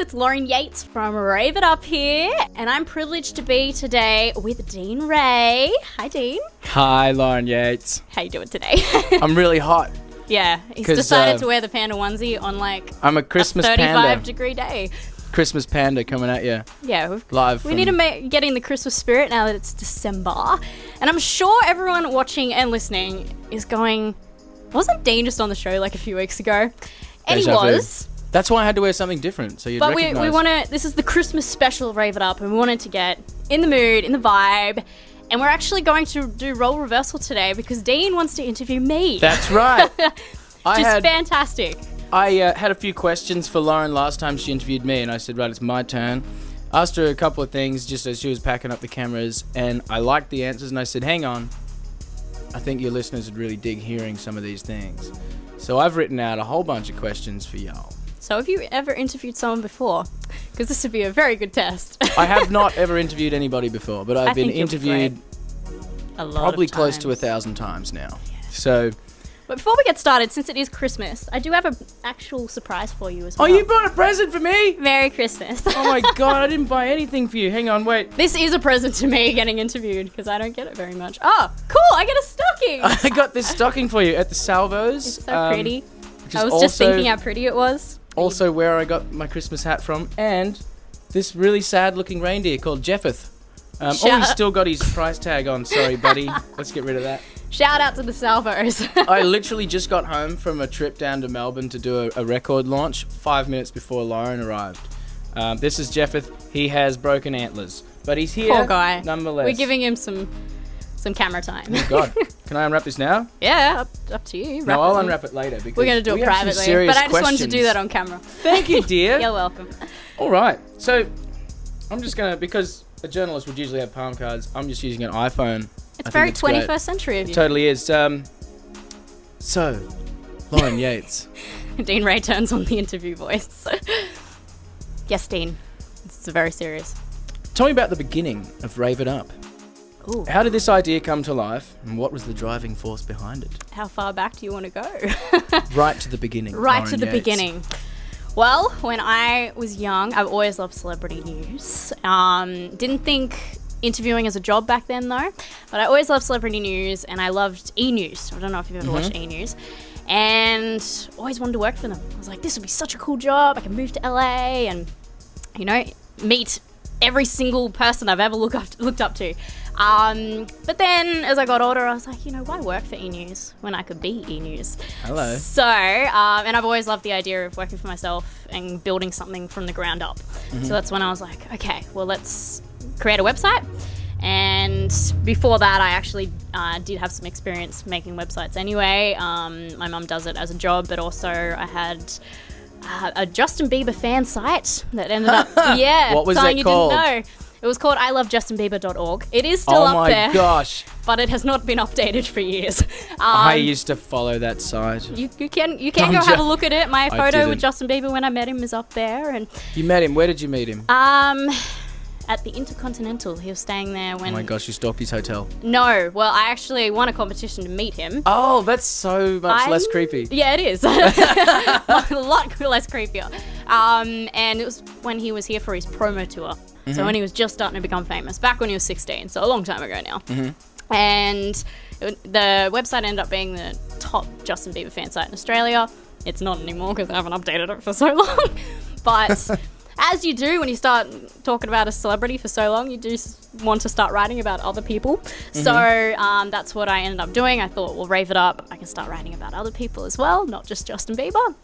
It's Lauren Yeates from Rave It Up here, and I'm privileged to be today with Dean Ray. Hi, Dean. Hi, Lauren Yeates. How you doing today? I'm really hot. yeah, he's 'Cause, decided uh, to wear the panda onesie on like I'm a Christmas a 35 panda. degree day. Christmas panda coming at you Yeah, we've live. We from- need to make, get in the Christmas spirit now that it's December. And I'm sure everyone watching and listening is going, wasn't Dean just on the show like a few weeks ago? And he Deja vu. was. That's why I had to wear something different. So you'd But we, recognize. we want to, this is the Christmas special Rave It Up, and we wanted to get in the mood, in the vibe. And we're actually going to do role reversal today because Dean wants to interview me. That's right. Is had fantastic. I uh, had a few questions for Lauren last time she interviewed me, and I said, right, it's my turn. Asked her a couple of things just as she was packing up the cameras, and I liked the answers, and I said, hang on, I think your listeners would really dig hearing some of these things. So I've written out a whole bunch of questions for y'all. So, have you ever interviewed someone before? Because this would be a very good test. I have not ever interviewed anybody before, but I've I been interviewed a lot probably close to a thousand times now. So, But before we get started, since it is Christmas, I do have an actual surprise for you as well. oh, you brought a present for me? Merry Christmas. Oh my god, I didn't buy anything for you. Hang on, wait. this is a present to me getting interviewed because I don't get it very much. Oh, cool! I get a stocking. I got this stocking for you at the Salvos. It's so um, pretty. I was just thinking how pretty it was. Also, where I got my Christmas hat from, and this really sad-looking reindeer called Jeffeth. Um, oh, he's still got his price tag on. Sorry, buddy. Let's get rid of that. Shout out to the Salvos. I literally just got home from a trip down to Melbourne to do a, a record launch five minutes before Lauren arrived. Um, this is Jeffeth. He has broken antlers, but he's here. Poor guy. Nonetheless. We're giving him some some camera time. God, can I unwrap this now? yeah, up, up to you. No, I'll it. unwrap it later because We're gonna do it privately, but I just wanted to do that on camera. Thank you, dear. You're welcome. All right. So I'm just gonna because a journalist would usually have palm cards. I'm just using an iPhone. It's I very it's great. 21st century of you. Totally is. Um. So, Lauren Yeates. Dean Ray turns on the interview voice. yes, Dean. Is very serious. Tell me about the beginning of Rave It Up. Ooh. How did this idea come to life, and what was the driving force behind it? How far back do you want to go? Right to the beginning. right Lauren to the Yeates. beginning. Well, when I was young, I've always loved celebrity news. Um, didn't think interviewing as a job back then though, but I always loved celebrity news and I loved e news. I don't know if you've ever watched e news. And always wanted to work for them. I was like, this would be such a cool job. I can move to LA and, you know, meet every single person I've ever look up, looked up to. Um, but then as I got older, I was like, you know, why work for e news when I could be e news? Hello. So, um, and I've always loved the idea of working for myself and building something from the ground up. So that's when I was like, okay, well, let's create a website. And before that, I actually uh, did have some experience making websites anyway. Um, my mum does it as a job, but also I had uh, a Justin Bieber fan site that ended up, yeah, What was something that you called? didn't know. It was called ilovejustinbieber.org. It is still Oh up my there, gosh. but it has not been updated for years. Um, I used to follow that site. you, you can you can I'm go have a look at it. My photo with Justin Bieber when I met him is up there, and You met him. Where did you meet him? um, at the Intercontinental, he was staying there when. oh my gosh, you stalked his hotel. No, well, I actually won a competition to meet him. Oh, that's so much less I'm- creepy. Yeah, it is. a lot less creepier. Um, and it was when he was here for his promo tour. Mm-hmm. So when he was just starting to become famous, back when he was 16, so a long time ago now. Mm-hmm. And it, the website ended up being the top Justin Bieber fan site in Australia. It's not anymore because I haven't updated it for so long. But as you do when you start talking about a celebrity for so long, you do want to start writing about other people. So um, that's what I ended up doing. I thought, well, rave it up. I can start writing about other people as well, not just Justin Bieber.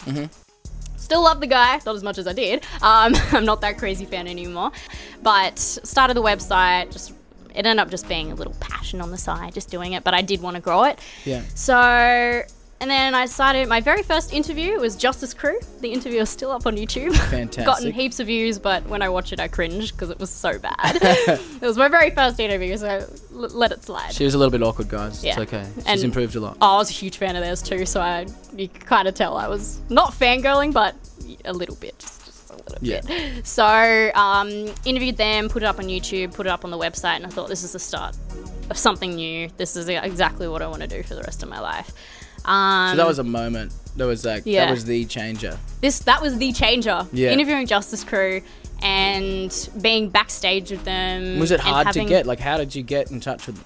Still love the guy, not as much as I did. Um, I'm not that crazy fan anymore. But started the website, just it ended up just being a little passion on the side, just doing it. But I did want to grow it. Yeah. So, and then I started my very first interview was Justice Crew. The interview is still up on YouTube. Fantastic. Gotten heaps of views, but when I watch it, I cringe because it was so bad. it was my very first interview, so l- let it slide. She was a little bit awkward, guys. Yeah. It's okay. She's And- improved a lot. I was a huge fan of theirs too, so I you kind of tell I was not fangirling, but a little bit, just, just a little Yeah. bit. So um, interviewed them, put it up on YouTube, put it up on the website, and I thought this is the start of something new. This is exactly what I want to do for the rest of my life. Um, So that was a moment That was like Yeah. that was the changer. this that was the changer. Yeah. Interviewing Justice Crew and being backstage with them. Was it hard having- to get? Like, how did you get in touch with them?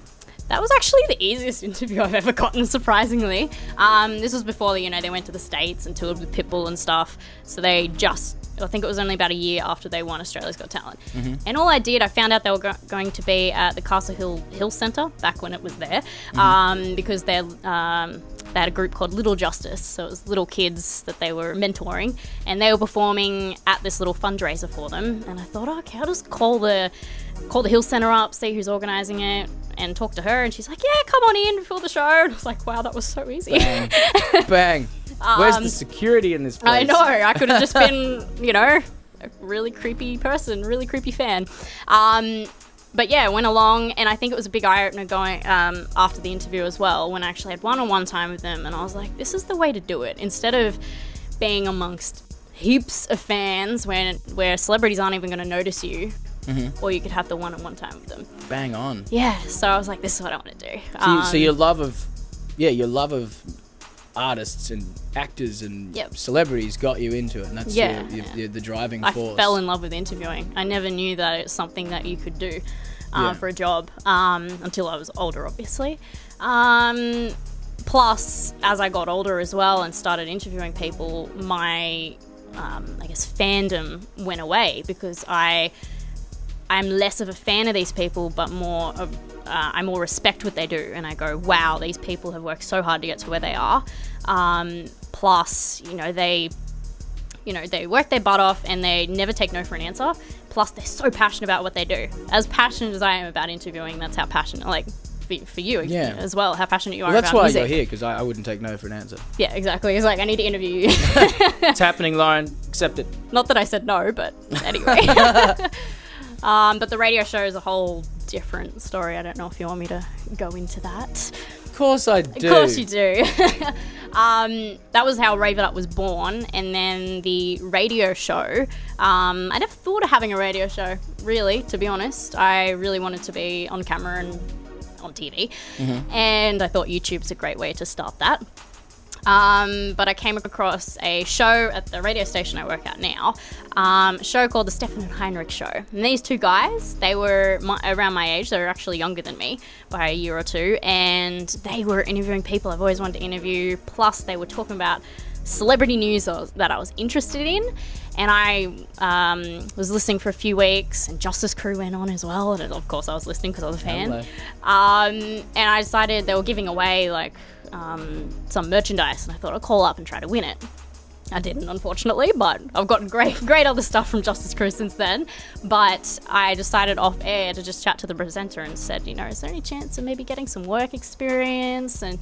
That was actually the easiest interview I've ever gotten, surprisingly. Um, this was before, you know, they went to the States and toured with Pitbull and stuff. So they just, I think it was only about a year after they won Australia's Got Talent. And all I did, I found out they were go- going to be at the Castle Hill Hill Centre back when it was there, um, because they're. Um, they had a group called Little Justice, so it was little kids that they were mentoring, and they were performing at this little fundraiser for them. And I thought, okay, I'll just call the call the Hill Centre up, see who's organising it, and talk to her. And she's like, yeah, come on in before the show. And I was like, wow, that was so easy. Bang. Bang. Where's the security in this place? Um, I know. I could have just been, you know, a really creepy person, really creepy fan. Um, but yeah, went along, and I think it was a big eye opener going um, after the interview as well. When I actually had one on one time with them, and I was like, this is the way to do it. Instead of being amongst heaps of fans, when where celebrities aren't even going to notice you, or you could have the one on one time with them. Bang on. Yeah. So I was like, this is what I want to do. So, you, so Um, your love of, yeah, your love of artists and actors and Yep. celebrities got you into it, and that's Yeah, your, your, yeah. your, the driving I force. I fell in love with interviewing. I never knew that it's something that you could do uh, Yeah. for a job um, until I was older, obviously. Um, plus, as I got older as well and started interviewing people, my um, I guess fandom went away because I I'm less of a fan of these people, but more of uh, I more respect what they do, and I go, wow, these people have worked so hard to get to where they are. Um, plus, you know, they you know, they work their butt off and they never take no for an answer. Plus, they're so passionate about what they do. As passionate as I am about interviewing, that's how passionate, like, for, for you Yeah. as well, how passionate you are Well, that's about why music. you're here because I, I wouldn't take no for an answer. Yeah, exactly. It's like, I need to interview you. it's happening, Lauren. Accept it. Not that I said no, but anyway. um, but the radio show is a whole different story. I don't know if you want me to go into that. Of course I do. Of course you do. um, that was how Rave It Up was born, and then the radio show. Um, I never thought of having a radio show, really, to be honest. I really wanted to be on camera and on TV, and I thought YouTube's a great way to start that. Um, but I came across a show at the radio station I work at now, um, a show called the Stefan and Heinrich Show. And these two guys, they were my, around my age, they were actually younger than me by a year or two, and they were interviewing people I've always wanted to interview. Plus, they were talking about celebrity news that I was interested in. And I um, was listening for a few weeks, and Justice Crew went on as well. And of course, I was listening because I was a fan. Um, and I decided they were giving away like um, some merchandise, and I thought I'd call up and try to win it. I didn't, unfortunately, but I've gotten great, great other stuff from Justice Crew since then. But I decided off air to just chat to the presenter and said, you know, is there any chance of maybe getting some work experience? And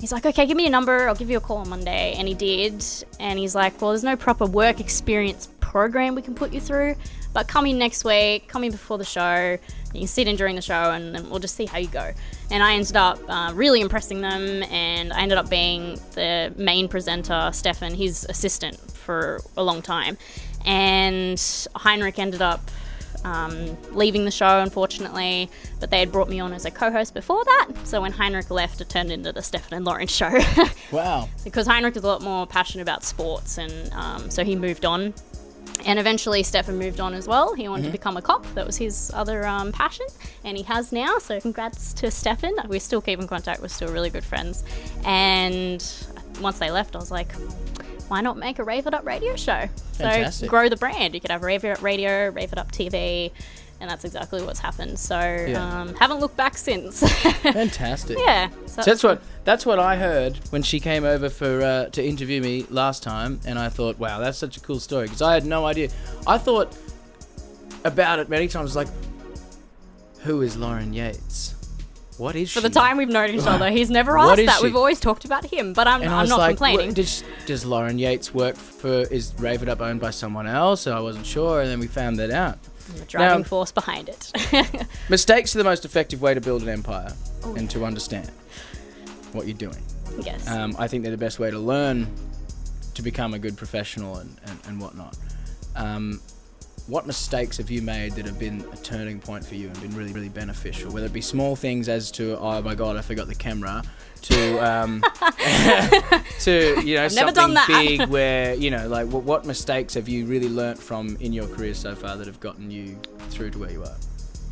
he's like, okay, give me your number, I'll give you a call on Monday. And he did. And he's like, well, there's no proper work experience program we can put you through, but come in next week, come in before the show. You can sit in during the show, and then we'll just see how you go. And I ended up uh, really impressing them, and I ended up being the main presenter, Stefan, his assistant for a long time. And Heinrich ended up um, leaving the show, unfortunately, but they had brought me on as a co host before that. So when Heinrich left, it turned into the Stefan and Lauren show. Wow. because Heinrich is a lot more passionate about sports, and um, so he moved on. And eventually, Stefan moved on as well. He wanted to become a cop. That was his other um, passion, and he has now. So, congrats to Stefan. We still keep in contact. We're still really good friends. And once they left, I was like, why not make a Rave It Up radio show? Fantastic. So, grow the brand. You could have Rave It Up Radio, Rave It Up TV, and that's exactly what's happened. So, um, haven't looked back since. Fantastic. yeah. So So that's what that's what I heard when she came over for uh, to interview me last time, and I thought, wow, that's such a cool story because I had no idea. I thought about it many times, like, who is Lauren Yeates? What is For she? the time we've known each other, he's never asked that. she? We've always talked about him, but I'm, and I I'm was not like, complaining. does, does Lauren Yeates work for? Is Rave It Up owned by someone else? So I wasn't sure, and then we found that out. The driving Now- force behind it. Mistakes are the most effective way to build an empire Oh, and to understand what you're doing. yes. Um, I think they're the best way to learn to become a good professional and, and, and whatnot. Um, what mistakes have you made that have been a turning point for you and been really, really beneficial? Whether it be small things as to, oh my god, I forgot the camera, to um, to you know never something done that. big where you know like what, what mistakes have you really learnt from in your career so far that have gotten you through to where you are?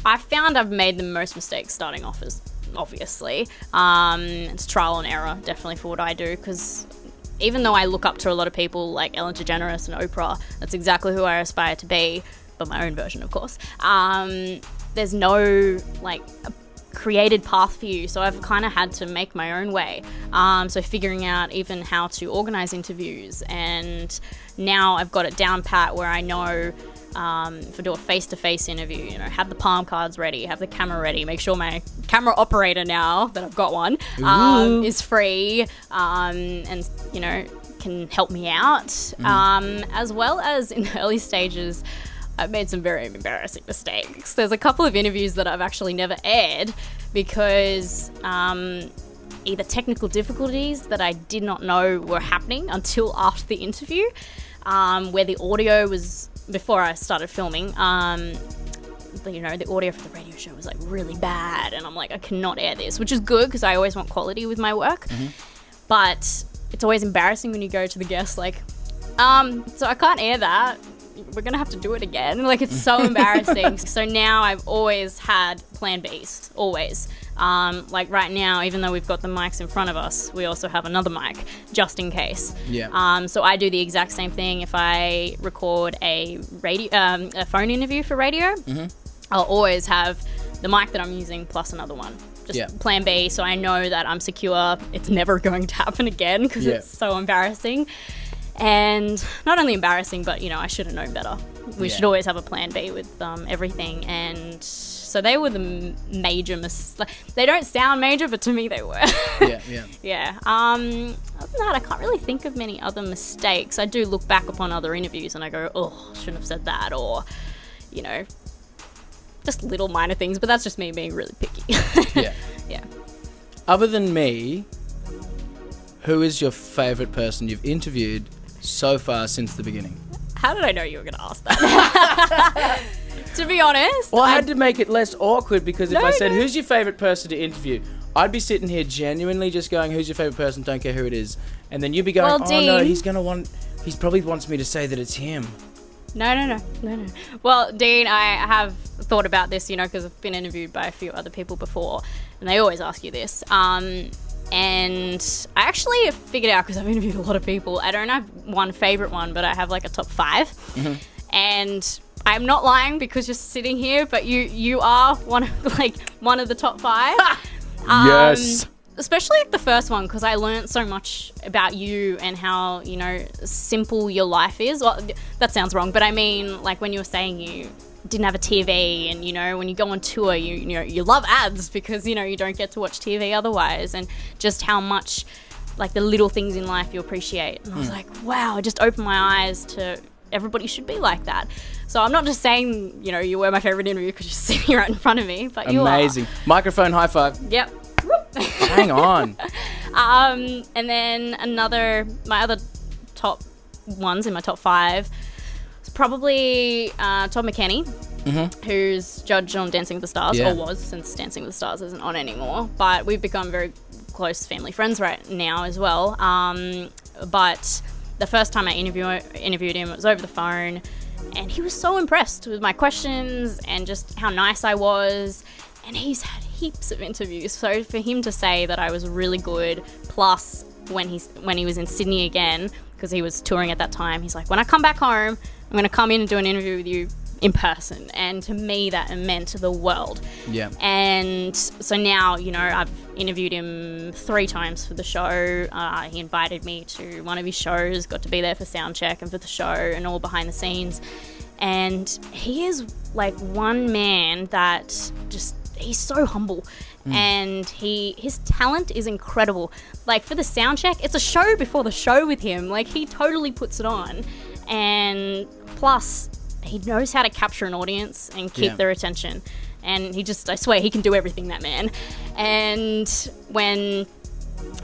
I found I've made the most mistakes starting off as obviously. Um, it's trial and error, definitely for what I do, because even though I look up to a lot of people like Ellen DeGeneres and Oprah, that's exactly who I aspire to be, but my own version, of course. Um, there's no like a created path for you, so I've kind of had to make my own way. Um, so figuring out even how to organize interviews, and now I've got it down pat where I know um, if I do a face to face interview, you know, have the palm cards ready, have the camera ready, make sure my camera operator now that I've got one um, is free um, and, you know, can help me out. Um, as well as in the early stages, I've made some very embarrassing mistakes. There's a couple of interviews that I've actually never aired because um, either technical difficulties that I did not know were happening until after the interview, um, where the audio was before I started filming. Um, you know, the audio for the radio show was like really bad, and I'm like, I cannot air this, which is good because I always want quality with my work. But it's always embarrassing when you go to the guest like, um, so I can't air that. We're gonna have to do it again. Like it's so embarrassing. so now I've always had plan Bs, always. Um, like right now, even though we've got the mics in front of us, we also have another mic just in case. Yeah. Um, so I do the exact same thing if I record a radio, um, a phone interview for radio. I'll always have the mic that I'm using plus another one. Just Yeah. plan B, so I know that I'm secure. It's never going to happen again because Yeah. it's so embarrassing. And not only embarrassing, but you know, I should have known better. We Yeah. should always have a plan B with um, everything. And so they were the major mis- like, They don't sound major, but to me they were. yeah, yeah. yeah. Um, other than that, I can't really think of many other mistakes. I do look back upon other interviews and I go, oh, I shouldn't have said that, or you know, just little minor things. But that's just me being really picky. yeah. yeah. Other than me, who is your favorite person you've interviewed so far since the beginning? How did I know you were going to ask that? to be honest, Well, I had to make it less awkward because if No, I said, no. "Who's your favorite person to interview?" I'd be sitting here genuinely just going, "Who's your favorite person?" Don't care who it is, and then you'd be going, Well, "Oh no, he's gonna want. He probably wants me to say that it's him." No, no, no, no, no. Well, Dean, I have thought about this, you know, because I've been interviewed by a few other people before, and they always ask you this. Um, and I actually figured out because I've interviewed a lot of people. I don't have one favorite one, but I have like a top 5 and I'm not lying because you're sitting here, but you you are one of like one of the top five. Um, Yes. Especially like the first one because I learned so much about you and how you know simple your life is. Well, that sounds wrong, but I mean like when you were saying you didn't have a TV and you know when you go on tour you you know you love ads because you know you don't get to watch TV otherwise and just how much like the little things in life you appreciate. And I was like, wow, it just opened my eyes to everybody should be like that. So I'm not just saying, you know, you were my favorite interview because you're sitting right in front of me, but you are. Amazing. Microphone high five. Yep. Hang on. Um, and then another, my other top ones in my top five probably uh, Todd McKenney, who's judge on Dancing with the Stars, Yeah. or was since Dancing with the Stars isn't on anymore. But we've become very close family friends right now as well. Um, but the first time I interview, interviewed him, it was over the phone, and he was so impressed with my questions and just how nice I was. And he's had heaps of interviews, so for him to say that I was really good, plus when he's when he was in Sydney again, because he was touring at that time, he's like, when I come back home, I'm going to come in and do an interview with you in person. And to me, that meant the world. Yeah. And so now, you know, I've interviewed him three times for the show. Uh, he invited me to one of his shows, got to be there for sound check and for the show and all behind the scenes. And he is like one man that just, he's so humble. And he his talent is incredible. Like for the sound check, it's a show before the show with him. Like he totally puts it on. And plus, he knows how to capture an audience and keep Yeah. their attention. And he just, I swear, he can do everything, that man. And when,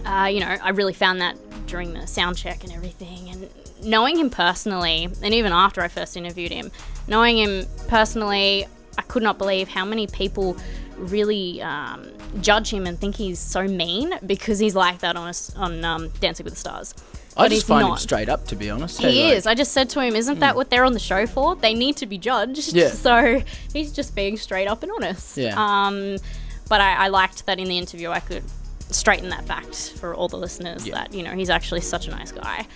uh, you know, I really found that during the sound check and everything. And knowing him personally, and even after I first interviewed him, knowing him personally, I could not believe how many people really um, judge him and think he's so mean because he's like that on, a, on um, Dancing with the Stars. I just find him straight up, to be honest. He Hey, like- is. I just said to him, "Isn't that what they're on the show for? They need to be judged." Yeah. So he's just being straight up and honest. Yeah. Um, but I, I liked that in the interview I could straighten that fact for all the listeners Yeah. that you know he's actually such a nice guy.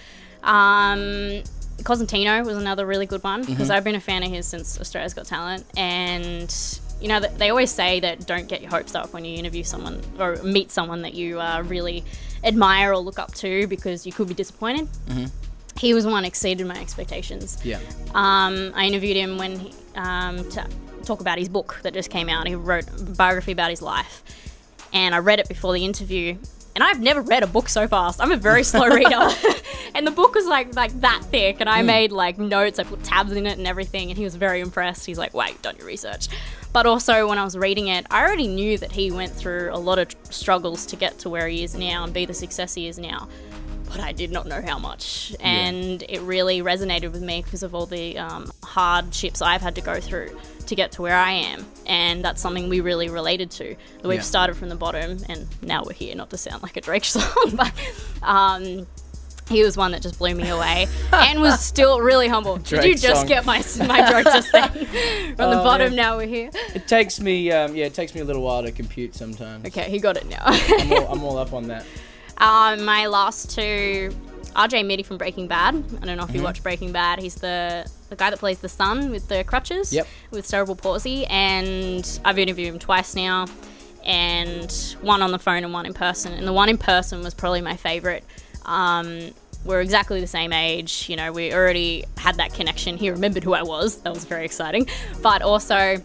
Um, Cosentino was another really good one because Mm-hmm. I've been a fan of his since Australia's Got Talent, and you know they always say that don't get your hopes up when you interview someone or meet someone that you uh, really admire or look up to because you could be disappointed. He was one exceeded my expectations. Yeah. Um, I interviewed him when he, um, to talk about his book that just came out. He wrote a biography about his life, and I read it before the interview. And I've never read a book so fast. I'm a very slow reader, and the book was like like that thick. And I made like notes. I put tabs in it and everything. And he was very impressed. He's like, "Wow, you've done your research." But also, when I was reading it, I already knew that he went through a lot of struggles to get to where he is now and be the success he is now but I did not know how much. And it really resonated with me because of all the um, hardships I've had to go through to get to where I am. And that's something we really related to. That we've Yeah. started from the bottom and now we're here, not to sound like a Drake song, but. Um, he was one that just blew me away and was still really humble. Did you just song. get my my joke just then? From the Oh, bottom, man. now we're here. It takes me, um, yeah, it takes me a little while to compute sometimes. Okay, he got it now. I'm all, I'm all up on that. Um, my last two, RJ Mitte from Breaking Bad. I don't know if Mm-hmm. you watch Breaking Bad. He's the the guy that plays the son with the crutches. Yep. With cerebral palsy, and I've interviewed him twice now, and one on the phone and one in person. And the one in person was probably my favorite. Um, we're exactly the same age. You know, we already had that connection. He remembered who I was. That was very exciting. But also,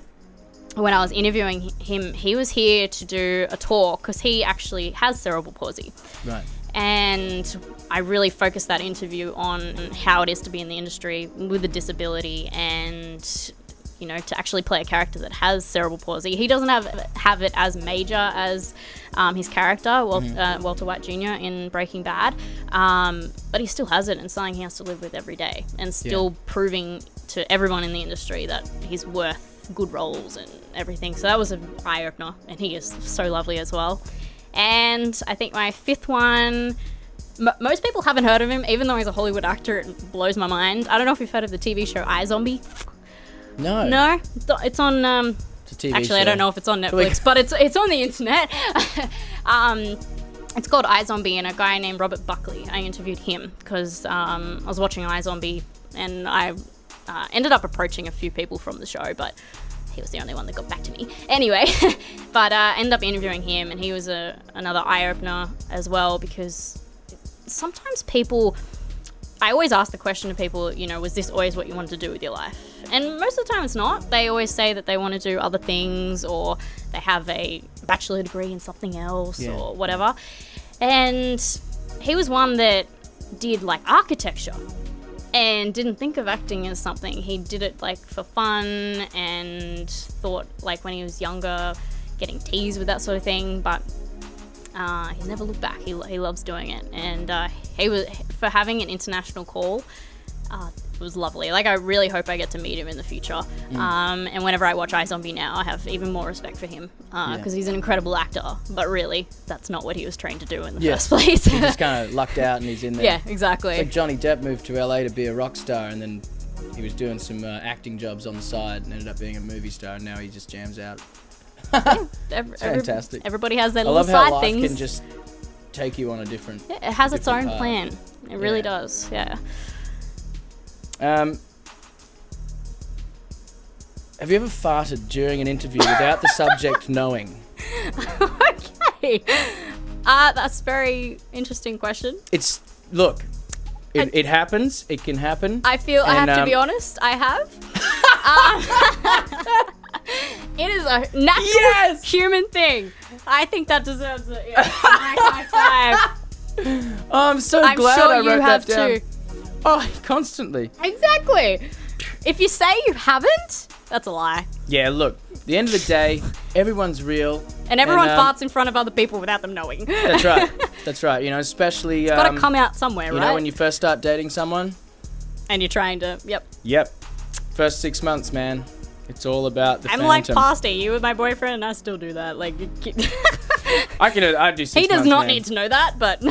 when I was interviewing him, he was here to do a talk because he actually has cerebral palsy Right. and I really focused that interview on how it is to be in the industry with a disability and you know to actually play a character that has cerebral palsy. He doesn't have have it as major as um, his character Wal- uh, Walter White Jr. in Breaking Bad, um, but he still has it and something he has to live with every day and still proving to everyone in the industry that he's worth good roles and everything. So that was an eye opener, and he is so lovely as well. And I think my fifth one. Most people haven't heard of him, even though he's a Hollywood actor. It blows my mind. I don't know if you've heard of the TV show iZombie. No. No, It's- on. Um, It's actually, I don't know if it's on Netflix, but it's it's on the internet. um, it's called iZombie, and a guy named Robert Buckley. I interviewed him because um, I was watching iZombie, and I uh, ended up approaching a few people from the show, but he was the only one that got back to me. Anyway, but uh, ended up interviewing him, and he was a another eye opener as well because sometimes people. I always ask the question to people, you know, was this always what you wanted to do with your life? And most of the time it's not. They always say that they want to do other things or they have a bachelor degree in something else Yeah. or whatever. And he was one that did like architecture and didn't think of acting as something. He did it like for fun and thought like when he was younger, getting teased with that sort of thing. But uh, he's never looked back. He, he loves doing it, and uh, he was for having an international call. Uh, was lovely. Like I really hope I get to meet him in the future. Mm. Um, and whenever I watch iZombie now, I have even more respect for him because Yeah. he's an incredible actor. But really, that's not what he was trained to do in the Yeah. first place. He just kind of lucked out and he's in there. yeah, exactly. It's like Johnny Depp moved to LA to be a rock star and then he was doing some uh, acting jobs on the side and ended up being a movie star and now he just jams out. Every- every- fantastic. everybody has their little side things. I little love how side life things. can just take you on a different. Yeah, it has its own path. plan. It really Yeah. does. Yeah. Um, have you ever farted during an interview without the subject knowing? okay. Uh, that's a very interesting question. It's look, it, it happens. It can happen. I feel I And, have to be um, honest. I have. um, it is a natural Yes! human thing. I think that deserves a yeah, high five. Oh, I'm so I'm glad sure I wrote you have that down. too. Oh, constantly. Exactly. If you say you haven't, that's a lie. Yeah, look, the end of the day, everyone's real And everyone um, farts in front of other people without them knowing. That's right. That's right. You know, especially Got to um, come out somewhere, you right? You know when you first start dating someone. and you're trying to. Yep. Yep. First six months, man. It's all about the I'm phantom. like past a year with my boyfriend, and I still do that. Like, I can. I do. Six he does months, not man. need to know that, but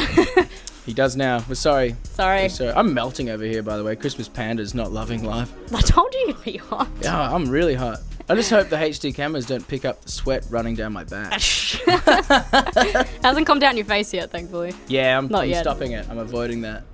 He does now. We're sorry. sorry. We're sorry. I'm melting over here, by the way. Christmas Panda's not loving life. I told you you'd be hot. Yeah, I'm really hot. I just hope the HD cameras don't pick up the sweat running down my back. Hasn't come down your face yet, thankfully. Yeah, I'm, Not I'm stopping it. I'm avoiding that.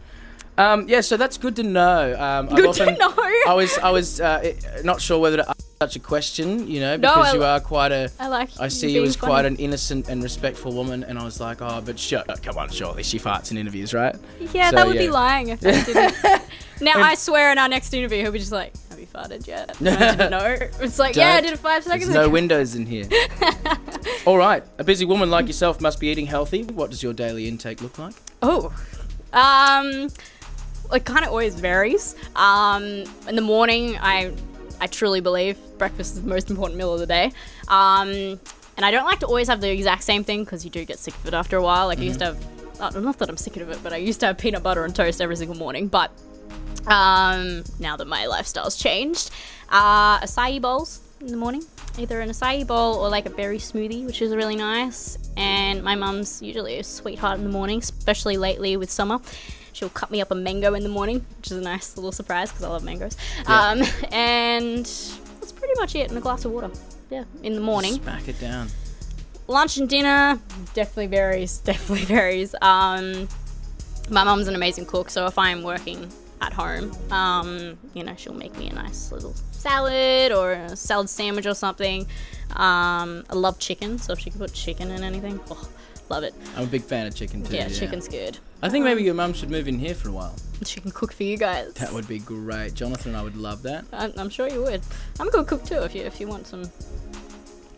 Um, yeah, so that's good to know. Um, Good often- to know. I was I was uh, not sure whether to such a question, you know, because I- you are quite a. I like. I see you as quite an innocent and respectful woman, and I was like, oh, but shut come on, surely she farts in interviews, right? Yeah, So, that would be lying if I didn't. now I swear, in our next interview, he'll be just like, "Have you farted yet?" No, I didn't know. It's like, yeah, I did it five seconds There's no windows in here. All right, a busy woman like yourself must be eating healthy. What does your daily intake look like? Oh, um, it kind of always varies. Um, in the morning, I I truly believe breakfast is the most important meal of the day. Um, and I don't like to always have the exact same thing because you do get sick of it after a while. Like I used to have, uh, not that I'm sick of it, but I used to have peanut butter and toast every single morning. But um, now that my lifestyle's changed, uh, acai bowls in the morning. Either an acai bowl or like a berry smoothie, which is really nice. And my mum's usually a sweetheart in the morning, especially lately with summer. She'll cut me up a mango in the morning, which is a nice little surprise because I love mangoes. Um, and that's pretty much it. And a glass of water. Yeah, in the morning Smack it down. lunch and dinner definitely varies definitely varies um my mum's an amazing cook so if i'm working at home um you know she'll make me a nice little salad or a salad sandwich or something um i love chicken so if she can put chicken in anything oh, love it I'm a big fan of chicken too. yeah, chicken's good I think maybe your mum should move in here for a while. she can cook for you guys That would be great. Jonathan and I would love that. I'm, I'm sure you would i'm a good cook too if you if you want some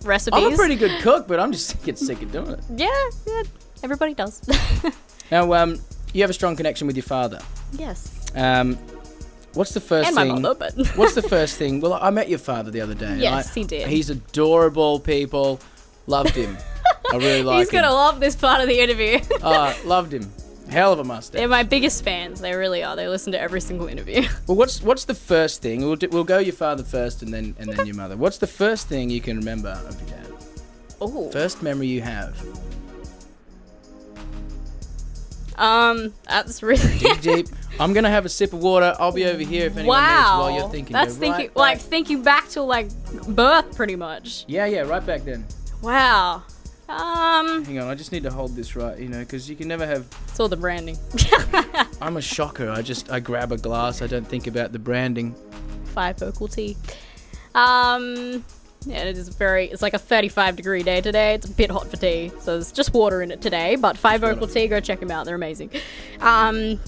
recipes I'm a pretty good cook, but I'm just get sick of doing it. yeah yeah everybody does Now, um, you have a strong connection with your father. yes Um, what's the first and my thing? mother but What's the first thing? Well, I met your father the other day. Yes, I- he did. He's adorable. People loved him. I really like He's him. gonna love this part of the interview. Ah, loved him. Hell of a mustache. They're my biggest fans. They really are. They listen to every single interview. Well, what's what's the first thing? We'll do, we'll go your father first, and then and then your mother. What's the first thing you can remember of your dad? Oh. First memory you have. Um, that's really. Deep, deep. I'm gonna have a sip of water. I'll be over here if anyone needs wow. while you're thinking. That's Go thinking, right like back. thinking back to like birth, pretty much. Yeah, yeah, right back then. Wow. Um, Hang on, I just need to hold this right, you know, because you can never have. it's all the branding. I'm a shocker. I just I grab a glass. I don't think about the branding. Five vocal tea. Um, yeah, it is very. It's like a 35 degree day today. It's a bit hot for tea, so there's just water in it today. But five Just vocal tea, go check them out. They're amazing. Um,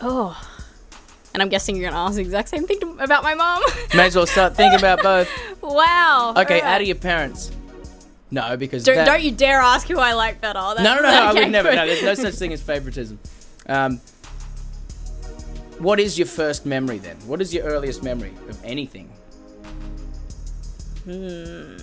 oh, and I'm guessing you're gonna ask the exact same thing to, about my mom. May as well start thinking about both. wow. Okay, alright. out of your parents. No, because Don't, that- don't you dare ask who I like better. That's, No, no, no, I would never. No, there's no such thing as favoritism. Um, what is your first memory then? What is your earliest memory of anything? Hmm.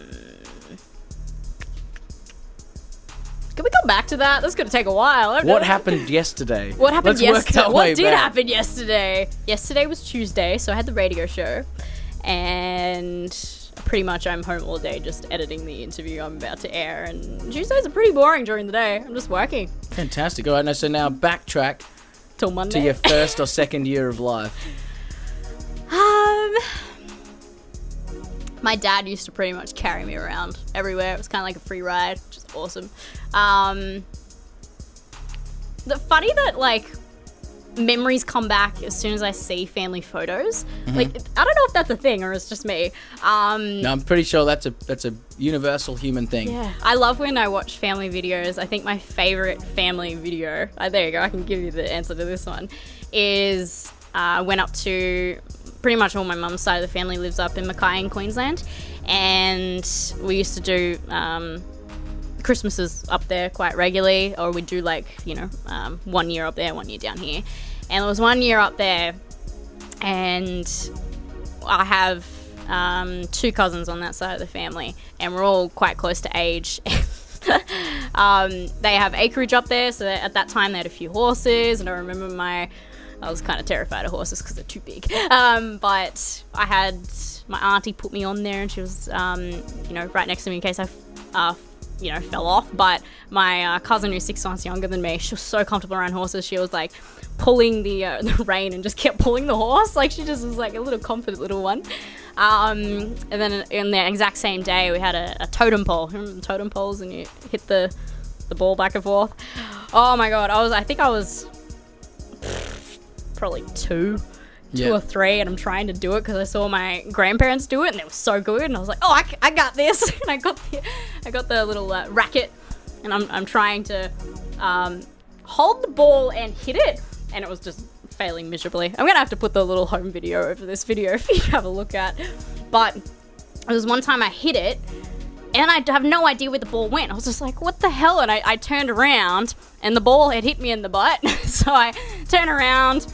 Can we come back to that? That's gonna take a while. What know. happened yesterday? What happened Let's yesterday? What did back. happen yesterday? Yesterday was Tuesday, so I had the radio show, and pretty much I'm home all day just editing the interview I'm about to air. And Tuesdays are pretty boring during the day. I'm just working Fantastic. All right, now so now backtrack till Monday. to your first or second year of life. Um, my dad used to pretty much carry me around everywhere. It was kind of like a free ride, which is awesome. Um, the funny that like memories come back as soon as I see family photos. Like I don't know if that's a thing or it's just me. Um, No, I'm pretty sure that's a that's a universal human thing. yeah, I love when I watch family videos. I think my favorite family video, uh, there you go, I can give you the answer to this one, is uh, went up to pretty much all my mum's side of the family lives up in Mackay in Queensland. And we used to do um, Christmases up there quite regularly, or we'd do like, you know, um, one year up there, one year down here. And there was one year up there, and I have um, two cousins on that side of the family, and we're all quite close to age. um, they have acreage up there, so at that time they had a few horses, and I remember my I was kind of terrified of horses because they're too big. Um, but I had my auntie put me on there, and she was, um, you know, right next to me in case I, uh, you know, fell off. But my uh, cousin, who's six months younger than me, she was so comfortable around horses. She was like pulling the uh, the rein and just kept pulling the horse. Like she just was like a little confident little one. Um, and then in the exact same day, we had a, a totem pole. Remember totem poles, and you hit the the ball back and forth. Oh my god, I was. I think I was probably two, two Yeah. or three, and I'm trying to do it because I saw my grandparents do it, and it was so good, and I was like, oh, I, I got this, and I got the, I got the little uh, racket, and I'm, I'm trying to um, hold the ball and hit it, and it was just failing miserably. I'm gonna have to put the little home video over this video for you to have a look at, but there was one time I hit it, and I have no idea where the ball went. I was just like, what the hell? And I, I turned around, and the ball had hit me in the butt. so I turned around,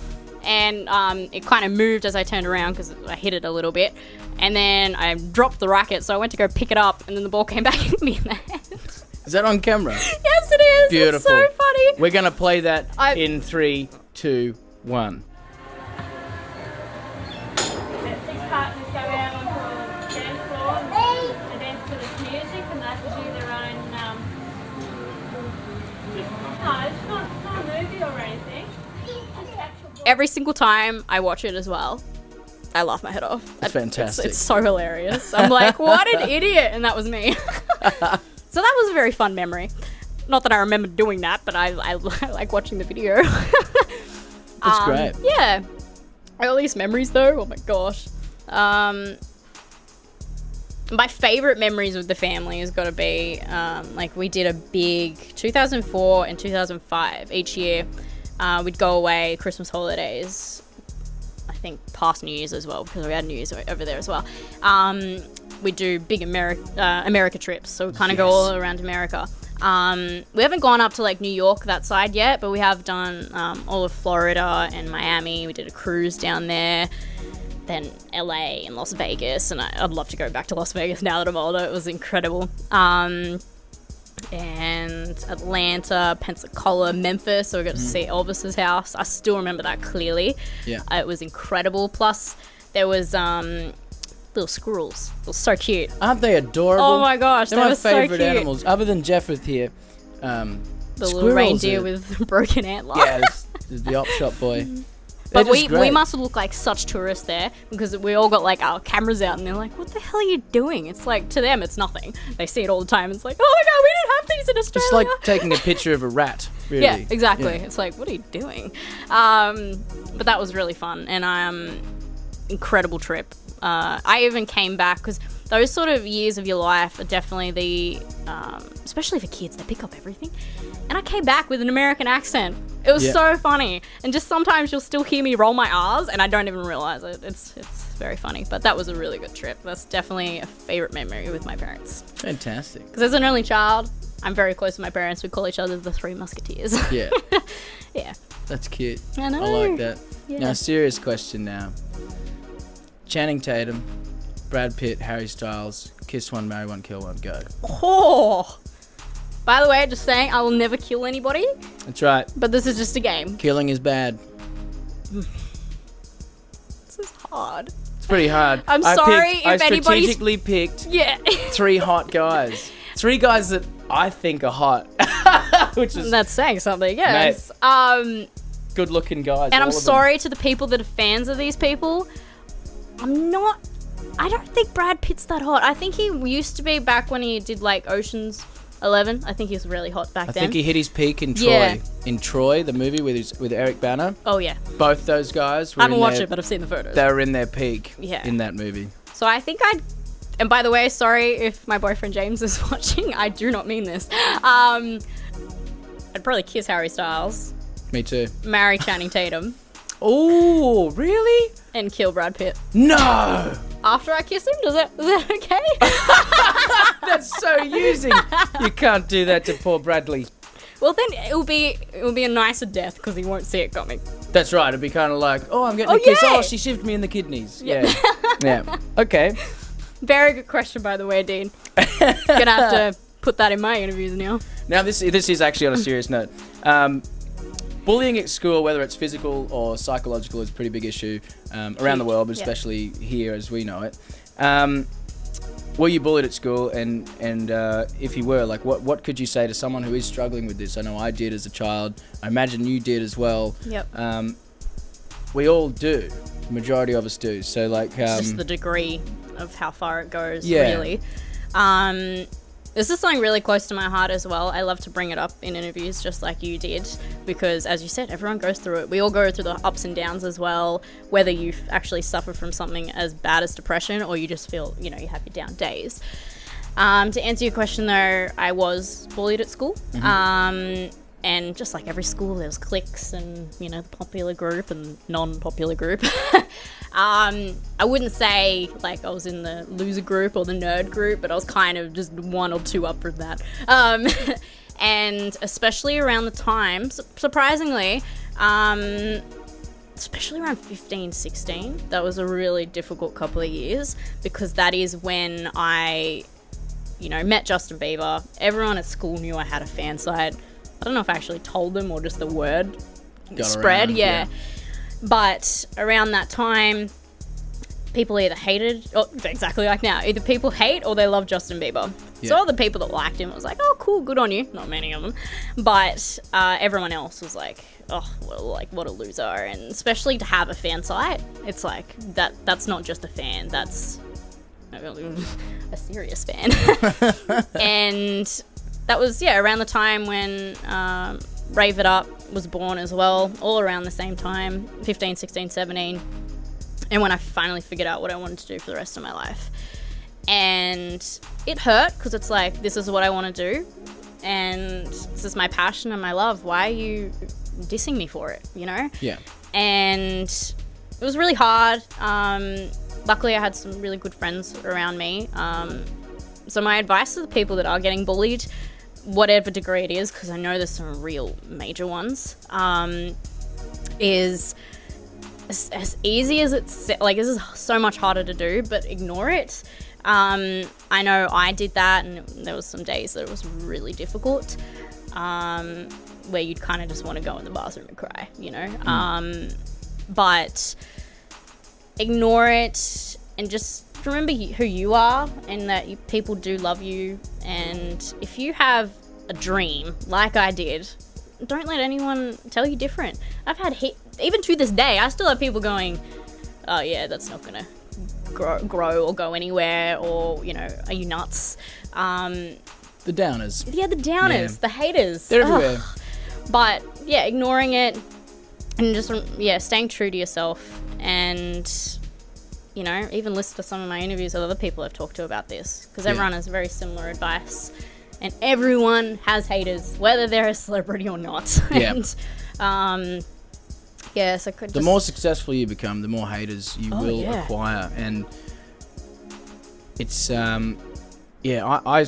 and um, it kind of moved as I turned around because I hit it a little bit. And then I dropped the racket, so I went to go pick it up, and then the ball came back hit me in the head. Is that on camera? yes, it is. Beautiful. It's so funny. We're gonna play that I- in three, two, one. Every single time I watch it as well, I laugh my head off. That's It's- fantastic. It's, so hilarious. I'm like, what an idiot, and that was me. so that was a very fun memory. Not that I remember doing that, but I, I, I like watching the video. That's Um, great. Yeah. Earliest memories though, oh my gosh. Um, my favorite memories with the family has got to be um, like we did a big 2004 and 2005 each year. Uh, we'd go away Christmas holidays. I think past New Year's as well because we had New Year's over there as well. Um, we do big America uh, America trips, so we kind of go all around America. Um, we haven't gone up to like New York that side yet, but we have done um, all of Florida and Miami. We did a cruise down there, then LA and Las Vegas, and I, I'd love to go back to Las Vegas now that I'm older. It was incredible. Um, and Atlanta, Pensacola, Memphis. So we got to see Elvis's house. I still remember that clearly. Yeah. Uh, it was incredible. Plus, there was um, little squirrels. It was so cute. Aren't they adorable? Oh my gosh, They're they my were so favorite cute. animals, other than Jeffeth here. Um, The little reindeer are- with broken antler. Yeah, the op shop boy. But we, we must look like such tourists there because we all got like our cameras out and they're like, what the hell are you doing? It's like, to them, it's nothing. They see it all the time. It's like, oh my god, we didn't have these in Australia. It's like taking a picture of a rat. Really. Yeah, exactly. Yeah. It's like, what are you doing? Um, but that was really fun and um, incredible trip. Uh, I even came back because those sort of years of your life are definitely the, um, especially for kids, they pick up everything. And I came back with an American accent. It was Yeah. so funny, and just sometimes you'll still hear me roll my R's, and I don't even realize it. It's it's very funny, but that was a really good trip. That's definitely a favorite memory with my parents. Fantastic. Because as an only child, I'm very close to my parents. We call each other the Three Musketeers. Yeah, yeah. that's cute. I know. I like that. Yeah. Now, serious question now. Channing Tatum, Brad Pitt, Harry Styles, kiss one, marry one, kill one, go. Oh. By the way, just saying, I will never kill anybody, That's right. but this is just a game. Killing is bad. This is hard. It's pretty hard. I'm I sorry picked, I if anybody's- strategically picked Yeah. three hot guys. Three guys that I think are hot, which is That's saying something, yes. Um, good-looking guys. and I'm of them. sorry to the people that are fans of these people. I'm not. I don't think Brad Pitt's that hot. I think he used to be back when he did like Ocean's Eleven. I think he was really hot back I then. I think he hit his peak in Troy. Yeah. In Troy, the movie with his, with Eric Bana. oh yeah, Both those guys were I haven't watched their, it, but I've seen the photos. they were in their peak Yeah. in that movie. So I think I'd. And by the way, sorry if my boyfriend James is watching. I do not mean this. Um, I'd probably kiss Harry Styles, Me too. marry Channing Tatum, Oh, really? and kill Brad Pitt. No! After I kiss him, does that is that okay? That's so using. you can't do that to poor Bradley. well, then it will be it will be a nicer death because he won't see it coming. That's right. It'd be kind of like, oh, I'm getting Oh, a kiss. yeah. Oh, she shivved me in the kidneys. Yeah. yeah. Okay. Very good question, by the way, Dean. Gonna have to put that in my interviews now. Now this this is actually on a serious note. Um, bullying at school, whether it's physical or psychological, is a pretty big issue um, around the world, but Yeah. especially here as we know it. Um, were you bullied at school, and and uh, if you were, like, what what could you say to someone who is struggling with this? I know I did as a child. I imagine you did as well. Yep. Um, we all do. The majority of us do. So like, um, It's just the degree of how far it goes, Yeah. really. Um, this is something really close to my heart as well. I love to bring it up in interviews, just like you did, because as you said, everyone goes through it. We all go through the ups and downs as well, whether you actually suffer from something as bad as depression or you just feel, you know, you have your down days. Um, to answer your question though, I was bullied at school. Um, and just like every school, there was cliques and, you know, the popular group and non popular group. um, I wouldn't say like I was in the loser group or the nerd group, but I was kind of just one or two up from that. Um, and especially around the time, su- surprisingly, um, especially around 15 16 that was a really difficult couple of years because that is when i you know met justin bieber everyone at school knew i had a fan site i don't know if i actually told them or just the word Got spread around, yeah. yeah. But around that time people either hated oh, exactly like now either people hate or they love justin bieber. Yeah. so all the people that liked him was like oh cool good on you. Not many of them. But uh, everyone else was like oh what a, like what a loser. And especially to have a fan site it's like that that's not just a fan that's a serious fan. And that was yeah around the time when um, rave it up was born as well all around the same time 15 16 17 and when i finally figured out what i wanted to do for the rest of my life and it hurt because it's like this is what i want to do and this is my passion and my love why are you dissing me for it you know yeah. and it was really hard. Um, luckily, I had some really good friends around me. Um, so my advice to the people that are getting bullied, whatever degree it is, because I know there's some real major ones, um, is as, as easy as it's like this is so much harder to do, but ignore it. Um, I know I did that, and there was some days that it was really difficult, um, where you'd kind of just want to go in the bathroom and cry, you know. Um, but ignore it and just remember who you are and that you, people do love you. And if you have a dream, like I did, don't let anyone tell you different. I've had hit, even to this day, I still have people going, "Oh yeah, that's not gonna grow, grow or go anywhere," or you know, "Are you nuts?" Um, The downers. yeah, the downers, Yeah. the haters, They're Ugh. everywhere. but yeah, ignoring it and just yeah, staying true to yourself and you know, even listen to some of my interviews with other people I've talked to about this because Yeah. everyone has very similar advice and everyone has haters whether they're a celebrity or not. Yeah. and um yeah, so could The more successful you become, the more haters you Oh, will yeah. acquire, and it's um, yeah. I, I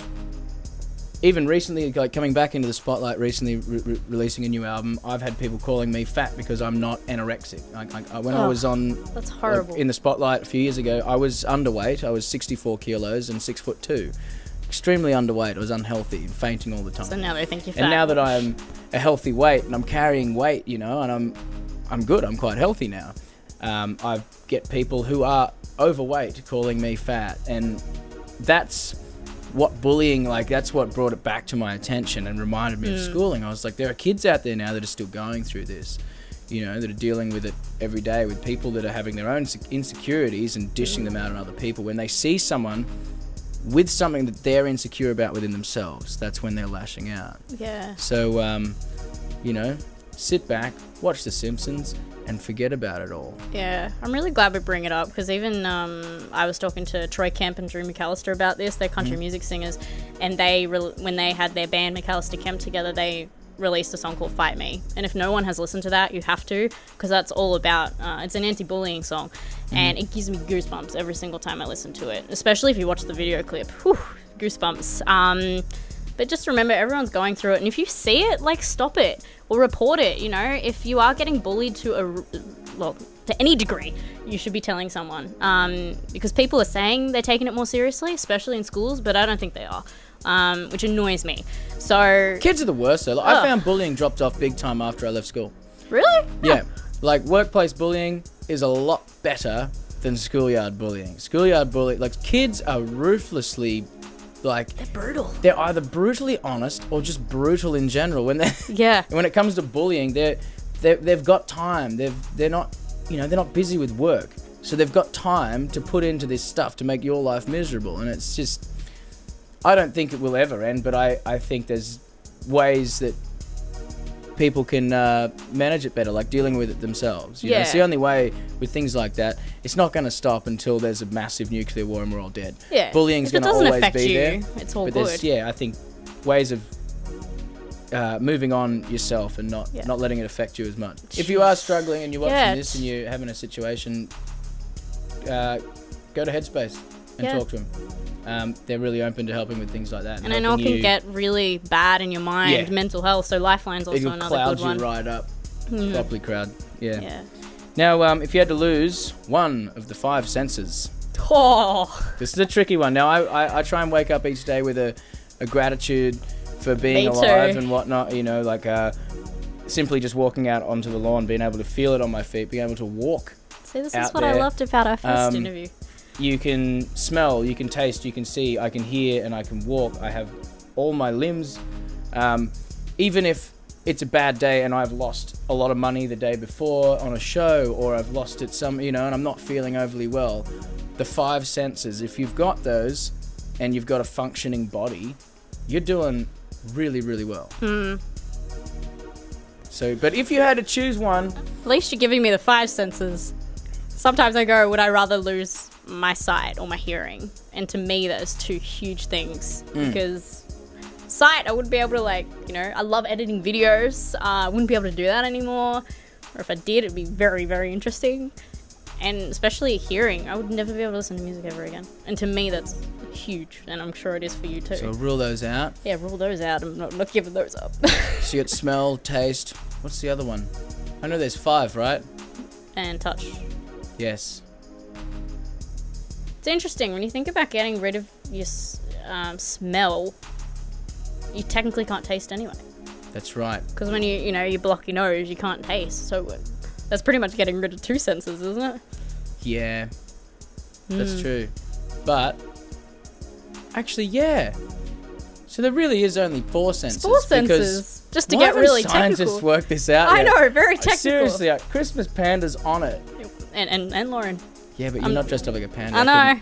even recently, like coming back into the spotlight, recently re- re- releasing a new album. I've had people calling me fat because I'm not anorexic. Like, like I- when I Oh, was on that's like, horrible. in the spotlight a few years ago, I was underweight. I was 64 kilos and six foot two. Extremely underweight. I was unhealthy, fainting all the time so now they think you're fat. and now that I'm a healthy weight and I'm carrying weight, you know, and I'm I'm good. I'm quite healthy now. Um, I get people who are overweight calling me fat, and that's what bullying like. That's what brought it back to my attention and reminded me of schooling. I was like, there are kids out there now that are still going through this. You know, that are dealing with it every day with people that are having their own insecurities and dishing them out on other people. When they see someone with something that they're insecure about within themselves, that's when they're lashing out. yeah. So, um, you know, sit back, watch The Simpsons, and forget about it all. Yeah, I'm really glad we bring it up because even um, I was talking to Troy Kemp and Drew McAlister about this. They're country music singers, and they re- when they had their band McAlister Kemp together, they released a song called "Fight Me." And if no one has listened to that, you have to because that's all about. Uh, it's an anti-bullying song, and it gives me goosebumps every single time I listen to it. Especially if you watch the video clip, Whew, goosebumps. Um, but just remember, everyone's going through it, and if you see it, like stop it or report it. You know, if you are getting bullied to a, well, to any degree, you should be telling someone. Um, because people are saying they're taking it more seriously, especially in schools, but I don't think they are, um, which annoys me. So, Kids are the worst though. Like, I found bullying dropped off big time after I left school. really? Yeah. Like workplace bullying is a lot better than schoolyard bullying. Schoolyard bullying, like kids are ruthlessly, like they're Brutal. they're either brutally honest or just brutal in general. When they Yeah. when it comes to bullying, they're, they they've got time. They've they're not you know they're not busy with work, so they've got time to put into this stuff to make your life miserable. And it's just I don't think it will ever end, but I I think there's ways that people can uh, manage it better, like dealing with it themselves. You know, it's the only way with things like that. It's not going to stop until there's a massive nuclear war and we're all dead. Yeah. Bullying's going to always be you, there. it's all but there's yeah, I think ways of uh, moving on yourself and not Yeah. not letting it affect you as much. If you are struggling and you're watching Yeah, this and you're having a situation, uh, go to Headspace and Yeah. talk to them. Um, they're really open to helping with things like that. And I know it can you- get really bad in your mind, Yeah. mental health. So Lifeline's also it'll another cloud good you one. right up, Mm. properly crowd. Yeah. Yeah. Now, um, if you had to lose one of the five senses, Oh, this is a tricky one. Now, I, I, I try and wake up each day with a, a gratitude for being alive and whatnot. You know, like uh, simply just walking out onto the lawn, being able to feel it on my feet, being able to walk. see, this is what I loved about our first Um, interview. You can smell, you can taste, you can see, I can hear, and I can walk. I have all my limbs. Um, even if it's a bad day and I've lost a lot of money the day before on a show, or I've lost it some, you know, and I'm not feeling overly well, the five senses, if you've got those and you've got a functioning body, you're doing really, really well. Hmm. So, but if you had to choose one, At least you're giving me the five senses. Sometimes I go, would I rather lose my sight or my hearing? And to me, those two huge things. Mm. Because sight, I wouldn't be able to, like, you know, I love editing videos. Uh, I wouldn't be able to do that anymore. Or if I did, it'd be very, very interesting. And especially hearing, I would never be able to listen to music ever again. And to me, that's huge. And I'm sure it is for you too. so rule those out. yeah, rule those out. I'm not, not giving those up. So you got smell, taste. What's the other one? I know there's five, right? and touch. Yes. It's interesting when you think about getting rid of your um, smell. You technically can't taste anyway, That's right. because when you you know you block your nose, you can't taste. So uh, that's pretty much getting rid of two senses, isn't it? Yeah. That's Hmm. true. But actually, yeah. So there really is only four senses. Four because senses, just to get really scientists technical. work this out. I yet? know, very technical. Seriously, like, Christmas panda's on it. And and, and Lauren, Yeah, but you're I'm- not dressed up like a panda. I know.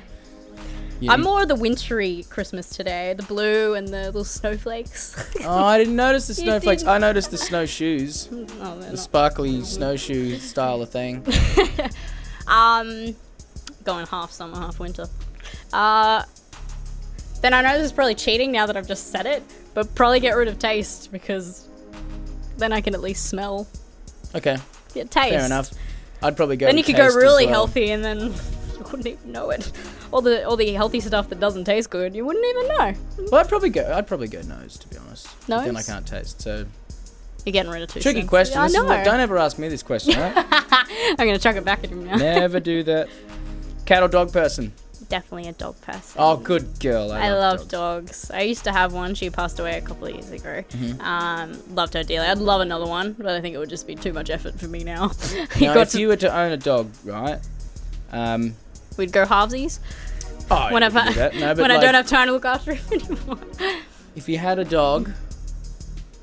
You- I'm more of the wintry Christmas today. The blue and the little snowflakes. Oh, I didn't notice the snowflakes. I noticed the snowshoes. oh, The sparkly snowshoe style of thing. Um, going half summer, half winter. Uh, then I know this is probably cheating now that I've just said it, but probably get rid of taste because then I can at least smell. Okay, Yeah, taste. fair enough. I'd probably go. Then you could go really well. healthy, and then you wouldn't even know it. All the all the healthy stuff that doesn't taste good, you wouldn't even know. Well, I'd probably go. I'd probably go nose to be honest. But Then I can't taste. So You're getting rid of two. tricky senses. question. Yeah, I is know. don't ever ask me this question. Right? I'm gonna chuck it back at him now. Never do that. Cat or dog person? Definitely a dog person. Oh, good girl. I, I love dogs. dogs. I used to have one. She passed away a couple of years ago. Mm-hmm. Um, loved her dearly. I'd love another one, but I think it would just be too much effort for me now. you Now, got if to, you were to own a dog, right? Um, we'd go halvesies oh, whenever you can do that. No, when I don't have time to look after him anymore. if you had a dog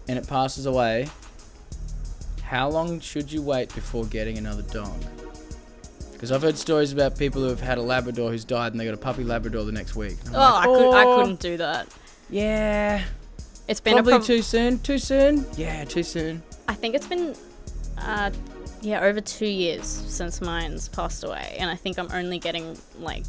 and it passes away, how long should you wait before getting another dog? Because I've heard stories about people who have had a Labrador who's died and they got a puppy Labrador the next week. Oh, I'm I like, could I "Oh, couldn't do that. Yeah, It's been probably a prob- too soon. Too soon. Yeah, too soon. I think it's been uh, yeah over two years since mine's passed away, and I think I'm only getting like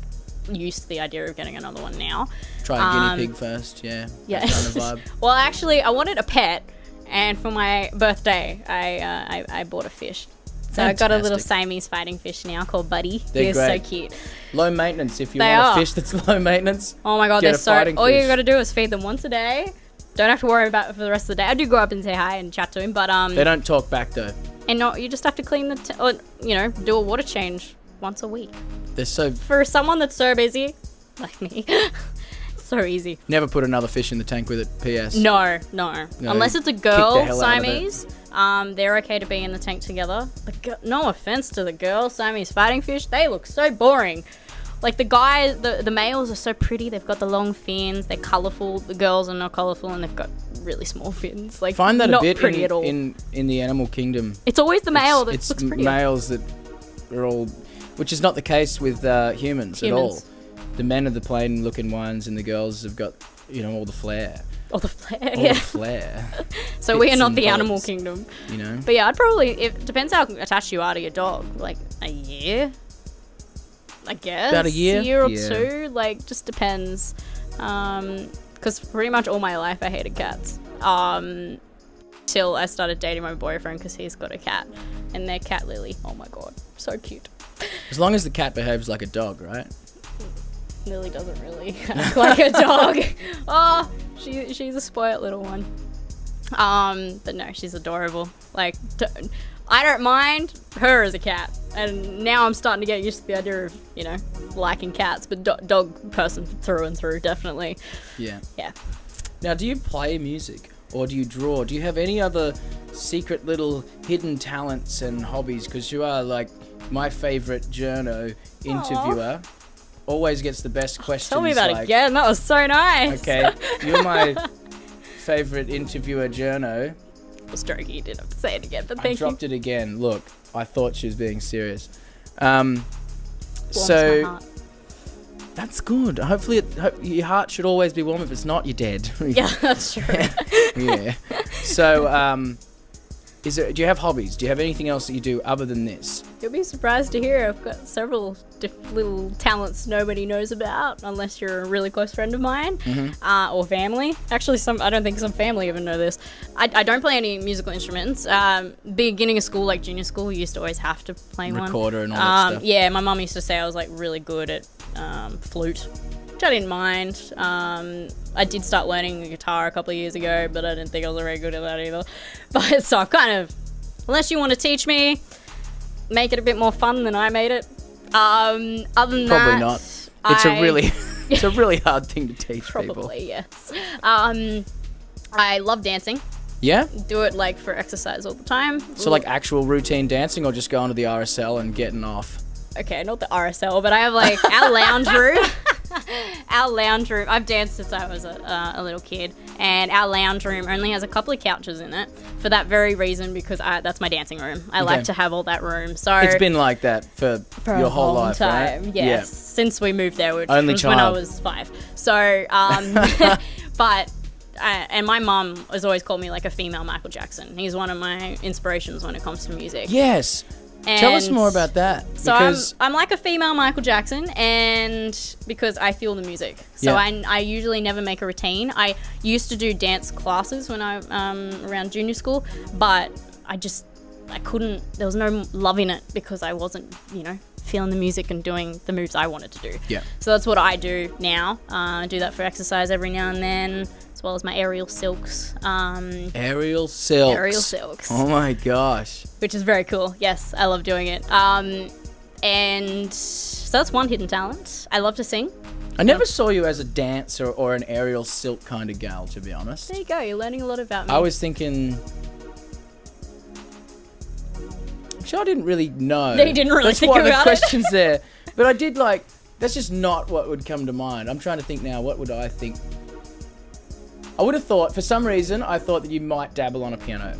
used to the idea of getting another one now. Try a Um, guinea pig first. Yeah. Yeah. Kind of well, actually, I wanted a pet, and for my birthday, I uh, I, I bought a fish. So I've got a little Siamese fighting fish now called Buddy. They're He's so cute. Low maintenance. If you They want are. a fish that's low maintenance. Oh my god, they're so. All you got to do is feed them once a day. Don't have to worry about it for the rest of the day. I do go up and say hi and chat to him, but um, They don't talk back though. and not you just have to clean the t- or you know do a water change once a week. They're so For someone that's so busy, like me, so easy. never put another fish in the tank with it. P.S. No, no. No, Unless it's a girl the out of it. Siamese, um, they're okay to be in the tank together. No offense to the girl Siamese fighting fish, they look so boring. Like the guys, the the males are so pretty. They've got the long fins. They're colourful. The girls are not colourful, and they've got really small fins. Like Find that not a bit pretty in, at all. in in the animal kingdom. it's always the male it's, that it's looks pretty. males that are all, which is not the case with uh, humans, at all. The men are the plain looking ones, and the girls have got you know all the flair, Or the flare. all Yeah. the flair. so we are not the animal kingdom. You know. But yeah, I'd probably. It depends how attached you are to your dog. Like a year, I guess. About a year? or Yeah. two. Like just depends. Um, because pretty much all my life I hated cats. Um, till I started dating my boyfriend because he's got a cat, and their cat Lily. Oh my god, so cute. As long as the cat behaves like a dog, right? Lily doesn't really act like a dog. Oh, she she's a spoilt little one. Um, but no, she's adorable. Like, I don't mind her as a cat, and now I'm starting to get used to the idea of you know liking cats, but do- dog person through and through, definitely. Yeah. Yeah. Now, do you play music or do you draw? Do you have any other secret little hidden talents and hobbies? Because you are like my favorite journo interviewer. Always gets the best questions. Tell me that like, again. That was so nice. Okay, you're my favorite interviewer journo. Stroke, you didn't have to say it again, but I thank you. dropped it again. Look, I thought she was being serious. Um, so that's good. Hopefully, it, hope, your heart should always be warm. If it's not, you're dead. yeah, that's true. yeah. So, um, is there? Do you have hobbies? Do you have anything else that you do other than this? You'll be surprised to hear I've got several diff- little talents nobody knows about, unless you're a really close friend of mine Mm-hmm. uh, or family. Actually, some I don't think some family even know this. I, I don't play any musical instruments. Um, beginning of school, like junior school, we used to always have to play one. Recorder and all that Um, stuff. yeah, my mum used to say I was like really good at um, flute, which I didn't mind. Um, I did start learning the guitar a couple of years ago, but I didn't think I was very good at that either. But so I've kind of, unless you want to teach me, make it a bit more fun than I made it. Um, other than Probably that, not. It's I- a really, it's a really hard thing to teach people. probably yes. Um, I love dancing. Yeah. Do it like for exercise all the time. So like actual routine dancing, or just going to the RSL and getting off. okay, not the RSL, but I have like our lounge room. our lounge room. I've danced since I was a, uh, a little kid, and our lounge room only has a couple of couches in it for that very reason because I, that's my dancing room. I Okay. like to have all that room. So It's been like that for, for your a whole long life, time. right? Yes, since we moved there, which Only was when I was five. So, um, but. Uh, and my mum has always called me like a female Michael Jackson. He's one of my inspirations when it comes to music. Yeah. Yes. Tell us more about that. So I'm, I'm like a female Michael Jackson, and because I feel the music, so Yeah. I, I usually never make a routine. I used to do dance classes when I um around junior school, but I just I couldn't. There was no love in it because I wasn't you know feeling the music and doing the moves I wanted to do. yeah. So that's what I do now. Uh, I do that for exercise every now and then, well as my aerial silks. Um, Aerial silks. aerial silks Oh my gosh. which is very cool. Yes, I love doing it. Um, and so that's one hidden talent. I love to sing. I never saw you as a dancer or an aerial silk kind of gal, to be honest. There you go. You're learning a lot about me. I was thinking. Actually, I didn't really know. No, you didn't really That's think one of the about it. questions there. But I did like. That's just not what would come to mind. I'm trying to think now. What would I think? I would have thought, for some reason, I thought that you might dabble on a piano.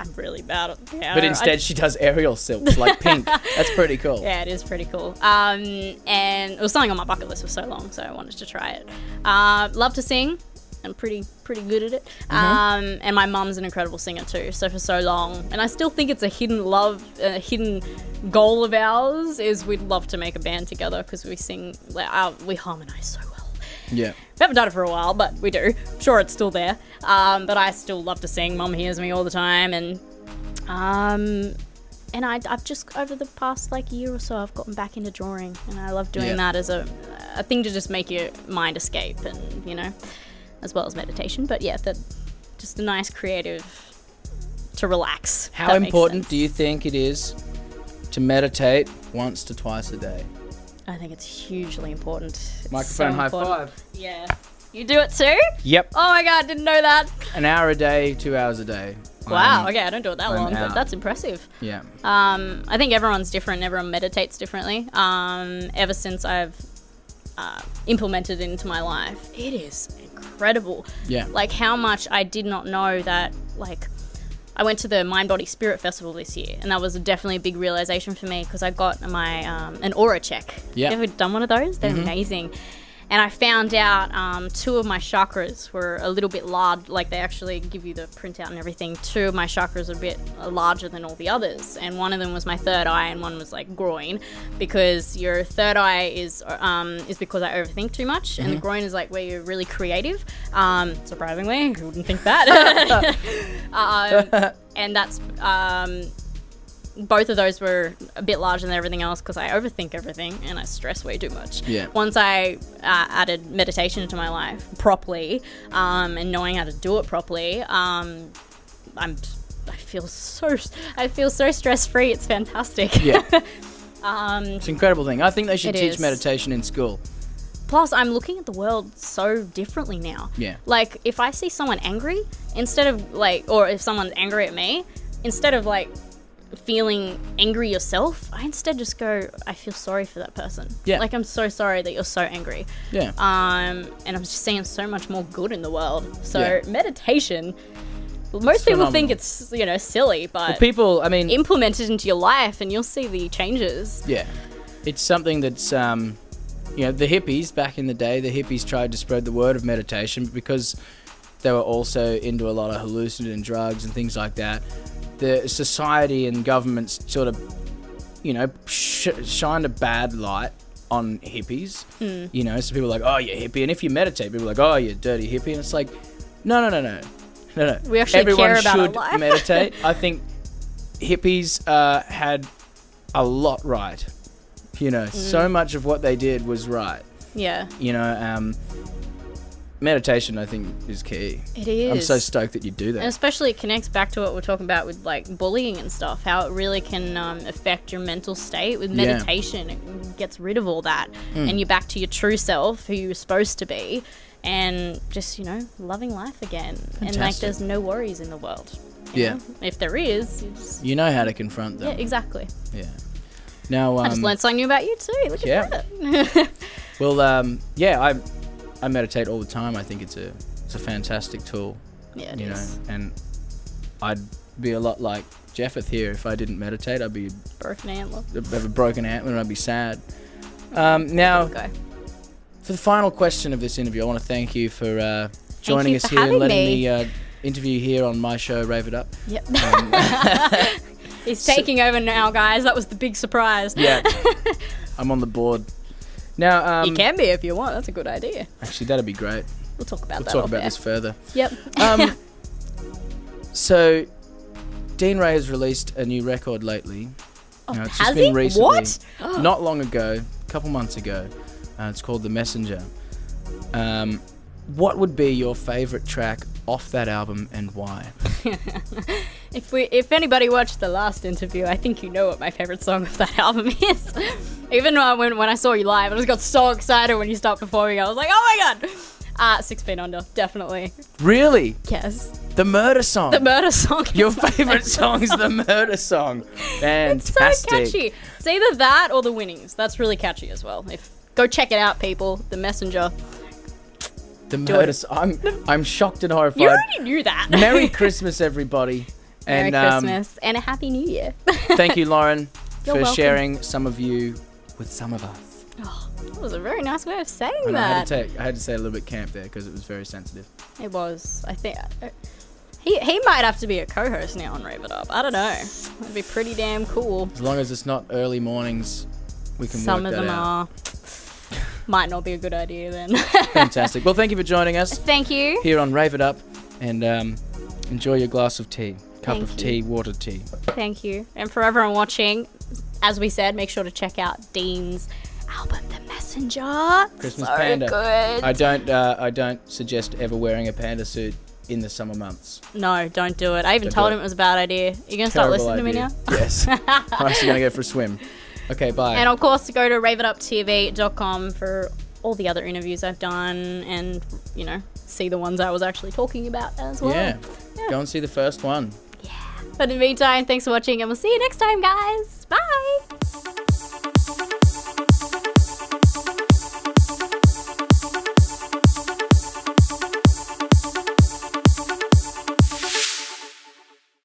I'm really bad at the piano. But I- instead, she does aerial silks, like pink. That's pretty cool. yeah, it is pretty cool. Um, and it was something on my bucket list for so long, so I wanted to try it. Uh, love to sing. I'm pretty pretty good at it. Mm-hmm. Um, and my mum's an incredible singer too. So for so long, and I still think it's a hidden love, a hidden goal of ours is we'd love to make a band together because we sing, like, uh, we harmonize so well. Yeah. We haven't done it for a while, but we do. I'm sure it's still there. Um, but I still love to sing. Mum hears me all the time, and um, and I, I've just over the past like year or so, I've gotten back into drawing, and I love doing Yeah. that as a a thing to just make your mind escape, and you know, as well as meditation. But yeah, that just a nice creative to relax. How important do you think it is to meditate once to twice a day? I think it's hugely important. It's Microphone so high important. five. Yeah. You do it too? Yep. Oh my god, didn't know that. An hour a day, two hours a day. Wow. Um, okay, I don't do it that long, but that's impressive. Yeah. Um, I think everyone's different. Everyone meditates differently. Um, ever since I've uh, implemented it into my life, it is incredible. Yeah. Like how much I did not know that. Like I went to the Mind Body Spirit Festival this year, and that was definitely a big realization for me because I got my um, an aura check. Yeah. You ever done one of those? They're amazing. And I found out um, two of my chakras were a little bit large. Like they actually give you the printout and everything. Two of my chakras are a bit larger than all the others, and one of them was my third eye, and one was like groin, because your third eye is um, is because I overthink too much, and the groin is like where you're really creative. Um, surprisingly, who wouldn't think that? um, and that's um, both of those were a bit larger than everything else because I overthink everything and I stress way too much. Yeah. Once I uh, added meditation into my life properly um, and knowing how to do it properly, um, I'm I feel so I feel so stress free. It's fantastic. Yeah. um, It's an incredible thing. I think they should teach is. meditation in school. plus, I'm looking at the world so differently now. Yeah. Like if I see someone angry, instead of like, or if someone's angry at me, instead of like feeling angry yourself, I instead just go, I feel sorry for that person. Yeah. Like I'm so sorry that you're so angry. Yeah. Um, and I'm just seeing so much more good in the world. So Yeah. meditation, most people think it's you know silly, but People, I mean, implement it into your life and you'll see the changes. Yeah, it's something that's um, you know the hippies back in the day. The hippies tried to spread the word of meditation because they were also into a lot of hallucinogen drugs and things like that. The society and governments sort of you know sh- shined a bad light on hippies. Hmm. You know, so people are like, oh, you're hippie, and if you meditate, people are like, oh, you're dirty hippie, and it's like, no, no, no, no, no, no. We actually Everyone care about our should life. meditate. I think hippies uh, had a lot right. You know, Mm. so much of what they did was right. Yeah, You know, um, meditation I think is key. it is. I'm so stoked that you do that. And especially it connects back to what we're talking about with like bullying and stuff, how it really can um, affect your mental state. With Yeah. Meditation, it gets rid of all that, and you're back to your true self, who you're supposed to be, and just you know loving life again. And like, there's no worries in the world. Yeah. know? If there is, you just You know how to confront them. yeah, exactly. Yeah. Now, um, I just learned something new about you too. Look yeah. at that. well, um, yeah, I I meditate all the time. I think it's a it's a fantastic tool. yeah, it you is. know, and I'd be a lot like Jeffeth here if I didn't meditate. I'd be Broken antler. have a broken antler and I'd be sad. Um, now, for the final question of this interview, I want to thank you for uh, joining you us for here and letting me. me, uh, interview here on my show, Rave It Up. Yep. Um, He's taking over now, guys. That was the big surprise. yeah, I'm on the board. Now, um, you can be if you want. That's a good idea. actually, that'd be great. We'll talk about that. We'll that. talk about air. this further. Yep. Um, so, Dean Ray has released a new record lately. Now, it's Oh, has just been he? recently, What? Not long ago, a couple months ago. Uh, it's called The Messenger. Um, what would be your favorite track off that album and why? If we, if anybody watched the last interview, I think you know what my favorite song of that album is. Even when when I saw you live, I just got so excited when you stopped performing. I was like, oh my god! Uh, Six Feet Under, definitely. Really? Yes, The Murder Song. the murder song. your favorite song is The Murder Song. It's so catchy. It's either that or the winnings. That's really catchy as well. If go check it out, people. The Messenger. The it. Murder. I'm, I'm shocked and horrified. You already knew that. Merry Christmas, everybody. Merry and um, Christmas and a Happy New Year. thank you, Lauren, You're for welcome. sharing some of you with some of us. that was a very nice way of saying And I had, to take, I had to say a little bit camp there because it was very sensitive. It was. I think. uh, He, he might have to be a co-host now on Rave It Up. I don't know. That'd be pretty damn cool. As long as it's not early mornings, we can Some work of that them out. are. Might not be a good idea then. Fantastic. Well, thank you for joining us Thank you. here on Rave It Up, and um, enjoy your glass of tea, cup Thank of you. tea, water tea. Thank you. And for everyone watching, as we said, make sure to check out Dean's album, The Messenger. Christmas so Panda. good. I don't. Uh, I don't suggest ever wearing a panda suit in the summer months. No, don't do it. I even Don't told him it. it was a bad idea. You're gonna start listening idea. to me now. Yes. I'm actually gonna go for a swim. Okay, bye. And of course, go to raveituptv.com for all the other interviews I've done and, you know, see the ones I was actually talking about as well. yeah. Go and see the first one. Yeah. But in the meantime, thanks for watching and we'll see you next time, guys. Bye.